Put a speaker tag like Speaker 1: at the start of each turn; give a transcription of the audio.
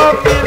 Speaker 1: Gumbo